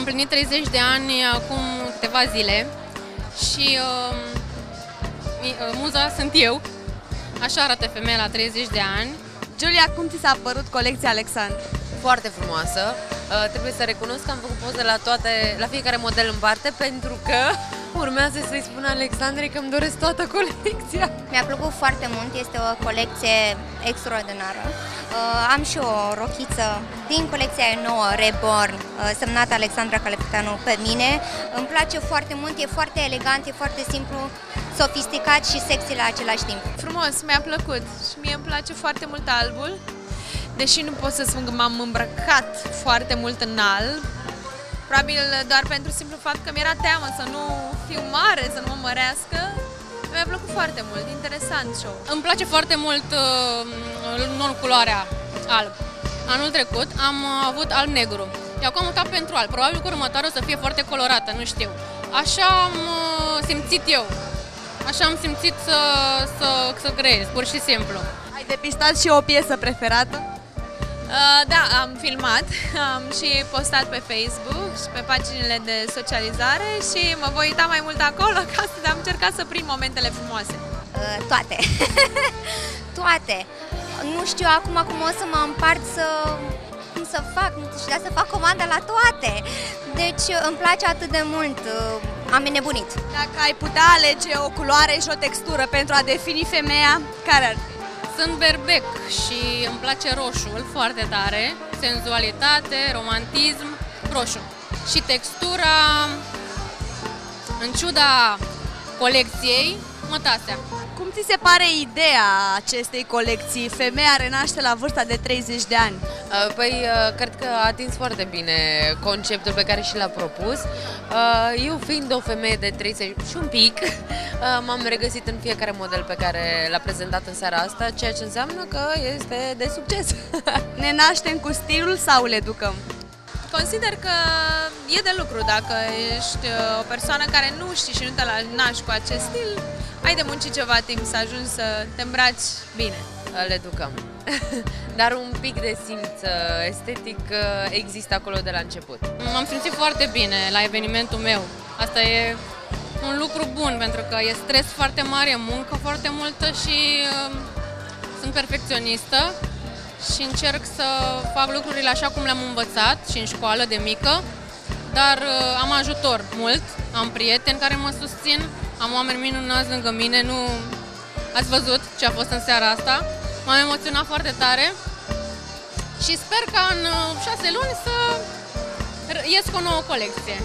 împlinit 30 de ani acum câteva zile și uh, muza sunt eu. Așa arată femeia la 30 de ani. Giulia, cum ți s-a părut colecția Alexandru? Foarte frumoasă. Uh, trebuie să recunosc că am făcut poze la toate, la fiecare model în parte, pentru că urmează să-i spun Alexandrei că îmi doresc toată colecția. Mi-a plăcut foarte mult, este o colecție extraordinară. Uh, am și o rochiță din colecția nouă, Reborn, uh, semnată Alexandra Calepitanu pe mine. Îmi place foarte mult, e foarte elegant, e foarte simplu, sofisticat și sexy la același timp. Frumos, mi-a plăcut și mie îmi place foarte mult albul. Deși nu pot să spun că m-am îmbrăcat foarte mult în alb, probabil doar pentru simplu fapt că mi-era teamă să nu fiu mare, să nu mă mărească, mi-a plăcut foarte mult, interesant show. Îmi place foarte mult uh, non-culoarea alb. Anul trecut am avut alb-negru. Eu acum am mutat pentru alb. Probabil că următoarea o să fie foarte colorată, nu știu. Așa am uh, simțit eu. Așa am simțit să, să, să creez, pur și simplu. Ai depistat și o piesă preferată? Uh, da, am filmat, am și postat pe Facebook și pe paginile de socializare și mă voi uita mai mult acolo ca să am încercat să prind momentele frumoase. Uh, toate. toate. Nu știu acum cum o să mă împart să cum să fac, nu știu, să fac comanda la toate. Deci îmi place atât de mult, uh, am nebunit. Dacă ai putea alege o culoare și o textură pentru a defini femeia, care ar fi? Sunt berbec și îmi place roșul foarte tare, senzualitate, romantism, roșu. Și textura, în ciuda colecției, mătasea. Cum ți se pare ideea acestei colecții? Femeia renaște la vârsta de 30 de ani. Uh, păi, uh, cred că a atins foarte bine conceptul pe care și l-a propus. Uh, eu fiind o femeie de 30 și un pic, m-am regăsit în fiecare model pe care l-a prezentat în seara asta, ceea ce înseamnă că este de succes. Ne naștem cu stilul sau le educăm? Consider că e de lucru dacă ești o persoană care nu știi și nu te naști cu acest stil, ai de muncit ceva timp să ajungi să te îmbraci bine. Le educăm. Dar un pic de simț uh, estetic uh, există acolo de la început. M-am simțit foarte bine la evenimentul meu. Asta e un lucru bun, pentru că e stres foarte mare, muncă foarte multă și uh, sunt perfecționistă și încerc să fac lucrurile așa cum le-am învățat și în școală de mică, dar uh, am ajutor mult, am prieteni care mă susțin, am oameni minunați lângă mine, nu... Ați văzut ce a fost în seara asta? M-am emoționat foarte tare și sper ca în uh, șase luni să ies cu o nouă colecție.